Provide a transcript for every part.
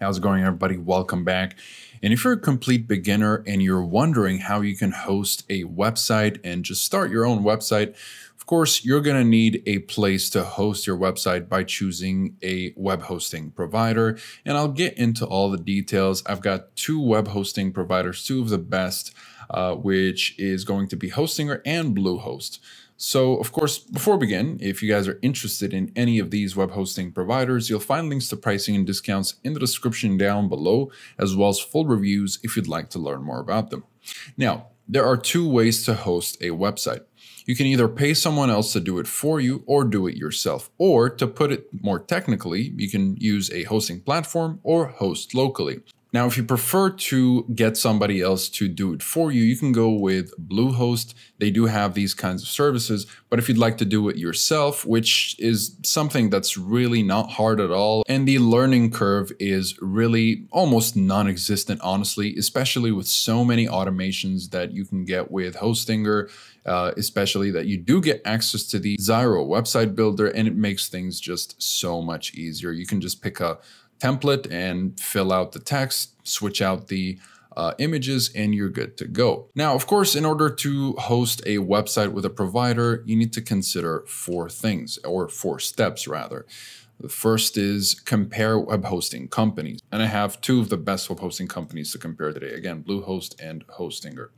How's it going, everybody? Welcome back. And if you're a complete beginner and you're wondering how you can host a website and just start your own website, of course, you're going to need a place to host your website by choosing a web hosting provider. And I'll get into all the details. I've got two web hosting providers, two of the best, uh, which is going to be Hostinger and Bluehost. So, of course, before we begin, if you guys are interested in any of these web hosting providers, you'll find links to pricing and discounts in the description down below, as well as full reviews if you'd like to learn more about them. Now, there are two ways to host a website. You can either pay someone else to do it for you or do it yourself. Or to put it more technically, you can use a hosting platform or host locally. Now, if you prefer to get somebody else to do it for you, you can go with Bluehost. They do have these kinds of services. But if you'd like to do it yourself, which is something that's really not hard at all, and the learning curve is really almost non existent, honestly, especially with so many automations that you can get with Hostinger, uh, especially that you do get access to the Zyro website builder, and it makes things just so much easier. You can just pick a template and fill out the text, switch out the uh, images, and you're good to go. Now, of course, in order to host a website with a provider, you need to consider four things, or four steps rather. The first is compare web hosting companies. And I have two of the best web hosting companies to compare today. Again, Bluehost and Hostinger.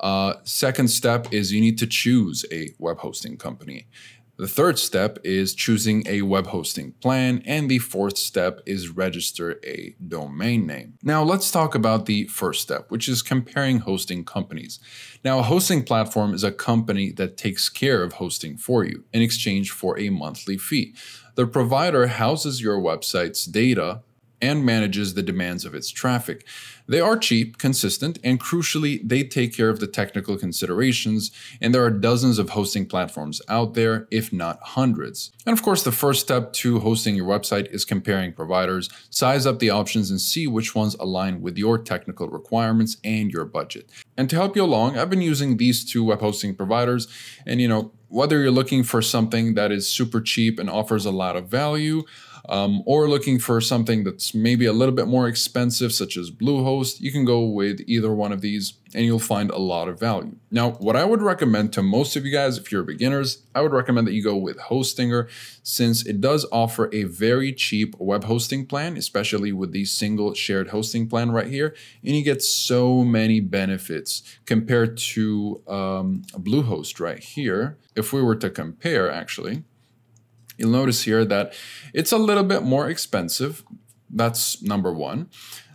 Uh, second step is you need to choose a web hosting company. The third step is choosing a web hosting plan, and the fourth step is register a domain name. Now let's talk about the first step, which is comparing hosting companies. Now a hosting platform is a company that takes care of hosting for you in exchange for a monthly fee. The provider houses your website's data and manages the demands of its traffic. They are cheap, consistent, and crucially, they take care of the technical considerations, and there are dozens of hosting platforms out there, if not hundreds. And of course, the first step to hosting your website is comparing providers, size up the options, and see which ones align with your technical requirements and your budget. And to help you along, I've been using these two web hosting providers, and you know, whether you're looking for something that is super cheap and offers a lot of value, um, or looking for something that's maybe a little bit more expensive, such as Bluehost, you can go with either one of these and you'll find a lot of value. Now, what I would recommend to most of you guys, if you're beginners, I would recommend that you go with Hostinger since it does offer a very cheap web hosting plan, especially with the single shared hosting plan right here. And you get so many benefits compared to um, Bluehost right here. If we were to compare, actually, You'll notice here that it's a little bit more expensive. That's number one.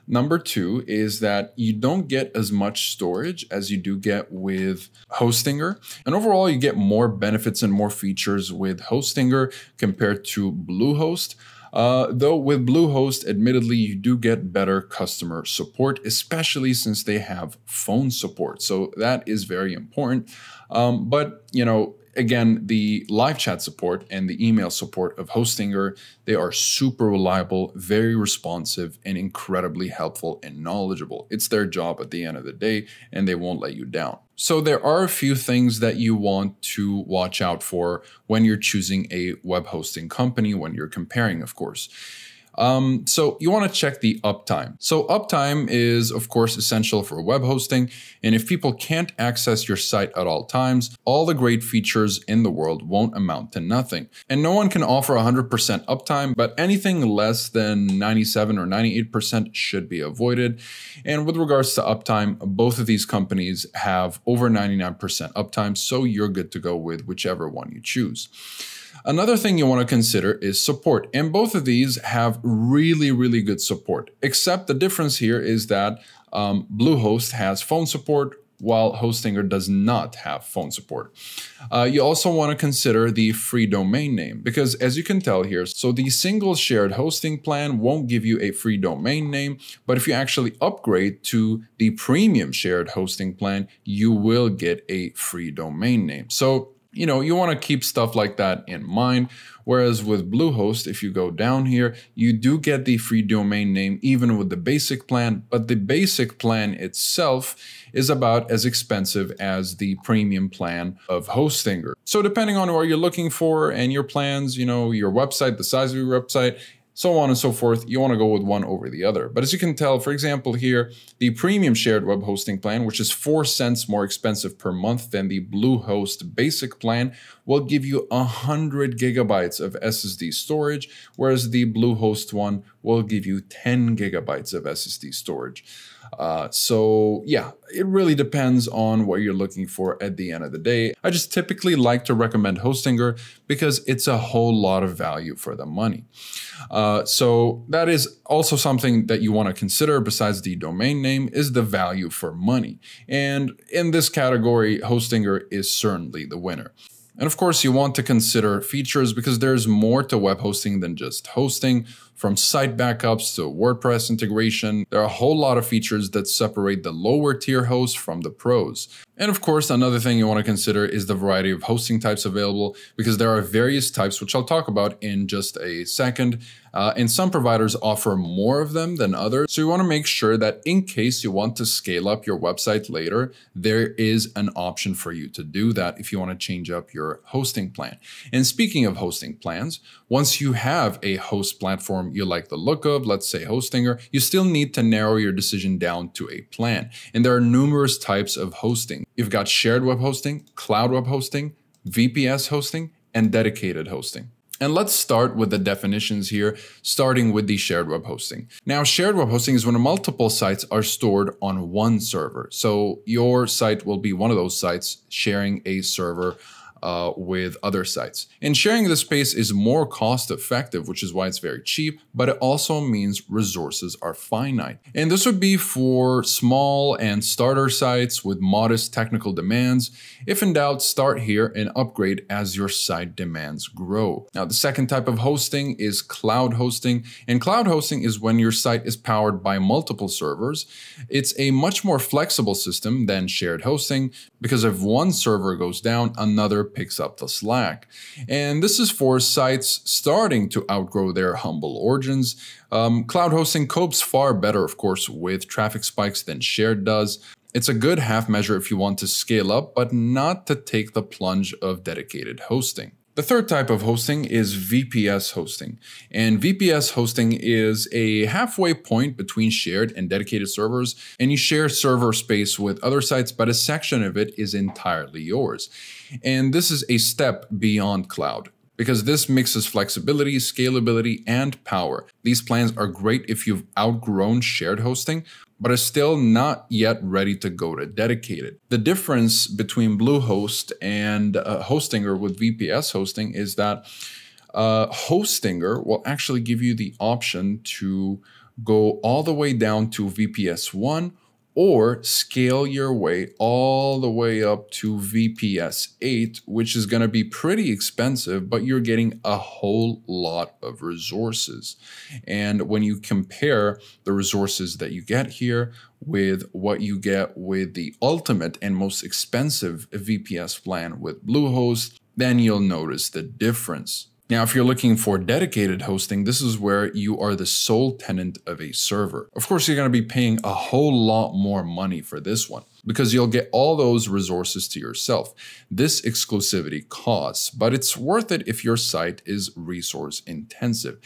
Number two is that you don't get as much storage as you do get with Hostinger. And overall, you get more benefits and more features with Hostinger compared to Bluehost. Uh, though with Bluehost, admittedly, you do get better customer support, especially since they have phone support. So that is very important. Um, but, you know, again, the live chat support and the email support of Hostinger, they are super reliable, very responsive, and incredibly helpful and knowledgeable. It's their job at the end of the day, and they won't let you down. So there are a few things that you want to watch out for when you're choosing a web hosting company, when you're comparing, of course. Um, so you want to check the uptime. So uptime is of course essential for web hosting. And if people can't access your site at all times, all the great features in the world won't amount to nothing. And no one can offer 100% uptime, but anything less than 97 or 98% should be avoided. And with regards to uptime, both of these companies have over 99% uptime. So you're good to go with whichever one you choose. Another thing you want to consider is support. And both of these have really, really good support, except the difference here is that um, Bluehost has phone support while Hostinger does not have phone support. Uh, you also want to consider the free domain name because as you can tell here, so the single shared hosting plan won't give you a free domain name, but if you actually upgrade to the premium shared hosting plan, you will get a free domain name. So you know, you want to keep stuff like that in mind. Whereas with Bluehost, if you go down here, you do get the free domain name even with the basic plan, but the basic plan itself is about as expensive as the premium plan of Hostinger. So depending on what you're looking for and your plans, you know, your website, the size of your website, so on and so forth. You want to go with one over the other. But as you can tell, for example, here, the premium shared web hosting plan, which is 4 cents more expensive per month than the Bluehost basic plan, will give you 100 gigabytes of SSD storage, whereas the Bluehost one will give you 10 gigabytes of SSD storage. Uh, so yeah, it really depends on what you're looking for at the end of the day. I just typically like to recommend Hostinger because it's a whole lot of value for the money. Uh, so that is also something that you want to consider besides the domain name is the value for money. And in this category, Hostinger is certainly the winner. And of course, you want to consider features because there's more to web hosting than just hosting. From site backups to WordPress integration, there are a whole lot of features that separate the lower tier hosts from the pros. And of course, another thing you want to consider is the variety of hosting types available because there are various types, which I'll talk about in just a second. Uh, and some providers offer more of them than others. So you want to make sure that in case you want to scale up your website later, there is an option for you to do that if you want to change up your hosting plan. And speaking of hosting plans, once you have a host platform you like the look of, let's say Hostinger, you still need to narrow your decision down to a plan. And there are numerous types of hosting. You've got shared web hosting, cloud web hosting, VPS hosting, and dedicated hosting. And let's start with the definitions here, starting with the shared web hosting. Now, shared web hosting is when multiple sites are stored on one server. So your site will be one of those sites sharing a server uh, with other sites. And sharing the space is more cost effective, which is why it's very cheap, but it also means resources are finite. And this would be for small and starter sites with modest technical demands. If in doubt, start here and upgrade as your site demands grow. Now, the second type of hosting is cloud hosting. And cloud hosting is when your site is powered by multiple servers. It's a much more flexible system than shared hosting because if one server goes down, another picks up the slack. And this is for sites starting to outgrow their humble origins. Um, cloud hosting copes far better, of course, with traffic spikes than shared does. It's a good half measure if you want to scale up, but not to take the plunge of dedicated hosting. The third type of hosting is VPS hosting. And VPS hosting is a halfway point between shared and dedicated servers, and you share server space with other sites, but a section of it is entirely yours. And this is a step beyond cloud because this mixes flexibility, scalability, and power. These plans are great if you've outgrown shared hosting, but are still not yet ready to go to dedicated. The difference between Bluehost and uh, Hostinger with VPS hosting is that uh, Hostinger will actually give you the option to go all the way down to VPS 1 or scale your way all the way up to VPS 8, which is going to be pretty expensive, but you're getting a whole lot of resources. And when you compare the resources that you get here with what you get with the ultimate and most expensive VPS plan with Bluehost, then you'll notice the difference. Now, if you're looking for dedicated hosting, this is where you are the sole tenant of a server. Of course, you're going to be paying a whole lot more money for this one because you'll get all those resources to yourself. This exclusivity costs, but it's worth it if your site is resource intensive.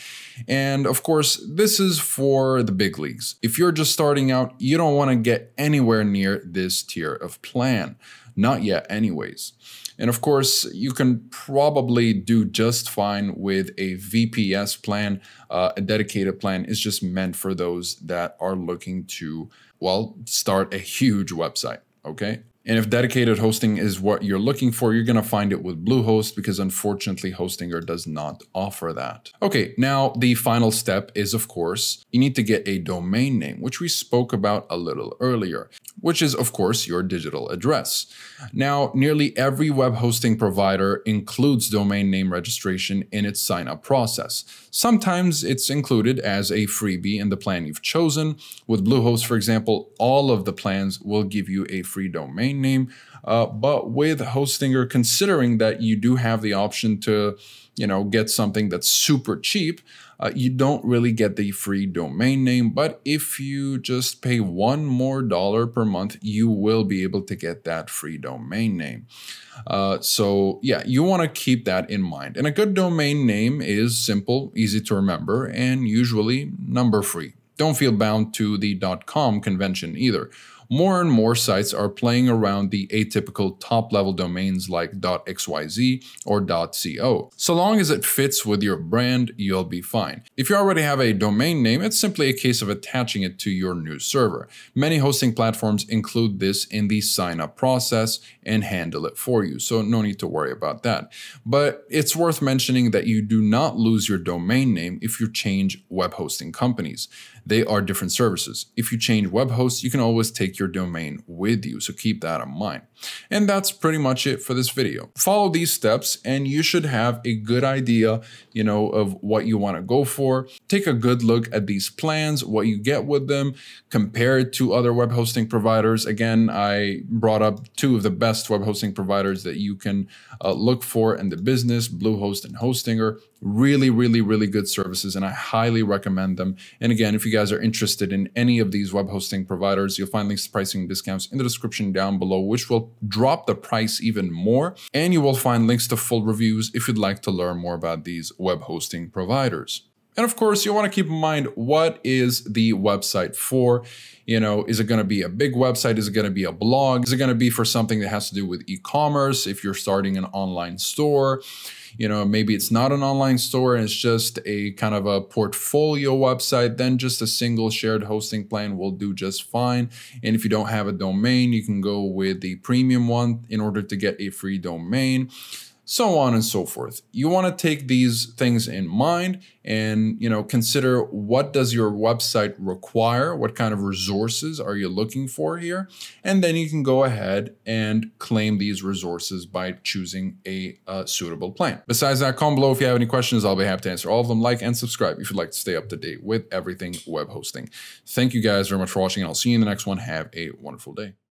And of course, this is for the big leagues. If you're just starting out, you don't want to get anywhere near this tier of plan. Not yet, anyways. And of course, you can probably do just fine with a VPS plan. Uh, a dedicated plan is just meant for those that are looking to, well, start a huge website. Okay. And if dedicated hosting is what you're looking for, you're going to find it with Bluehost because unfortunately Hostinger does not offer that. Okay, now the final step is of course, you need to get a domain name, which we spoke about a little earlier, which is of course your digital address. Now, nearly every web hosting provider includes domain name registration in its sign up process. Sometimes it's included as a freebie in the plan you've chosen. With Bluehost, for example, all of the plans will give you a free domain domain name. Uh, but with Hostinger, considering that you do have the option to, you know, get something that's super cheap, uh, you don't really get the free domain name, but if you just pay one more dollar per month, you will be able to get that free domain name. Uh, so yeah, you want to keep that in mind. And a good domain name is simple, easy to remember, and usually number free. Don't feel bound to the .com convention either more and more sites are playing around the atypical top level domains like .xyz or .co. So long as it fits with your brand, you'll be fine. If you already have a domain name, it's simply a case of attaching it to your new server. Many hosting platforms include this in the sign up process and handle it for you, so no need to worry about that. But it's worth mentioning that you do not lose your domain name if you change web hosting companies. They are different services. If you change web hosts, you can always take your domain with you, so keep that in mind. And that's pretty much it for this video. Follow these steps and you should have a good idea, you know, of what you want to go for. Take a good look at these plans, what you get with them, compare it to other web hosting providers. Again, I brought up two of the best web hosting providers that you can uh, look for in the business, Bluehost and Hostinger. Really, really, really good services, and I highly recommend them. And again, if you guys are interested in any of these web hosting providers, you'll find links to pricing discounts in the description down below, which will drop the price even more. And you will find links to full reviews if you'd like to learn more about these web hosting providers. And of course, you want to keep in mind what is the website for? You know, is it going to be a big website? Is it going to be a blog? Is it going to be for something that has to do with e-commerce? If you're starting an online store, you know, maybe it's not an online store and it's just a kind of a portfolio website, then just a single shared hosting plan will do just fine. And if you don't have a domain, you can go with the premium one in order to get a free domain so on and so forth. You want to take these things in mind and, you know, consider what does your website require? What kind of resources are you looking for here? And then you can go ahead and claim these resources by choosing a uh, suitable plan. Besides that, comment below if you have any questions. I'll be happy to answer all of them. Like and subscribe if you'd like to stay up to date with everything web hosting. Thank you guys very much for watching and I'll see you in the next one. Have a wonderful day.